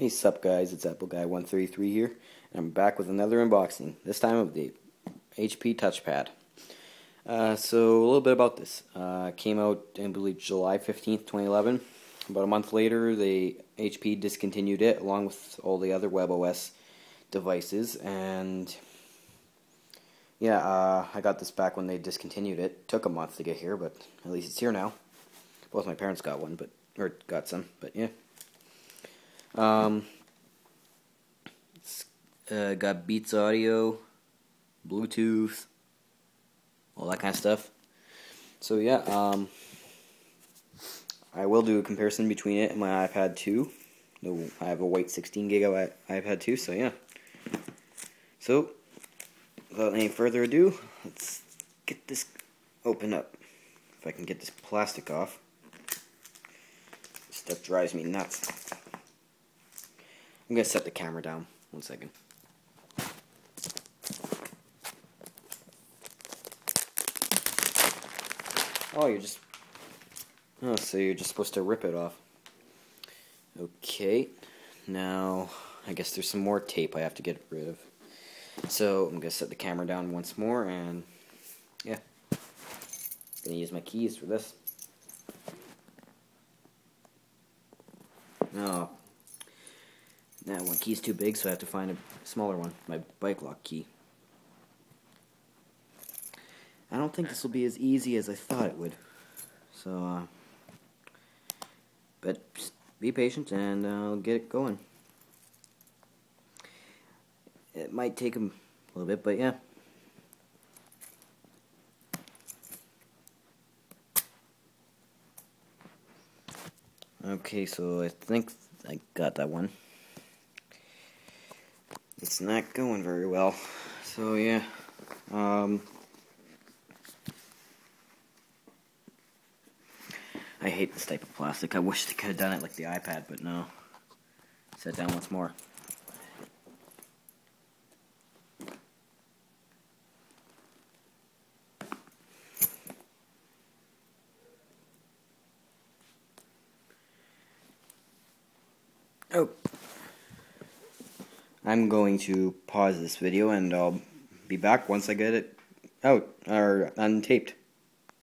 Hey sup guys, it's AppleGuy133 here, and I'm back with another unboxing, this time of the HP TouchPad. Uh, so, a little bit about this. Uh, came out, I believe, July 15th, 2011. About a month later, the HP discontinued it, along with all the other WebOS devices, and yeah, uh, I got this back when they discontinued it. Took a month to get here, but at least it's here now. Both my parents got one, but, or got some, but yeah. Um, uh, got Beats Audio, Bluetooth, all that kind of stuff. So yeah, um, I will do a comparison between it and my iPad 2. No, I have a white 16 gigabyte iPad 2, so yeah. So, without any further ado, let's get this open up. If I can get this plastic off. This stuff drives me nuts. I'm gonna set the camera down. One second. Oh, you're just... Oh, so you're just supposed to rip it off. Okay. Now, I guess there's some more tape I have to get rid of. So, I'm gonna set the camera down once more, and... Yeah. Gonna use my keys for this. No, now one key's too big, so I have to find a smaller one, my bike lock key. I don't think this will be as easy as I thought it would. So, uh, but be patient and I'll get it going. It might take a little bit, but yeah. Okay, so I think I got that one it's not going very well. So yeah, um, I hate this type of plastic. I wish they could have done it like the iPad, but no. Set down once more. Oh. I'm going to pause this video and I'll be back once I get it out or untaped.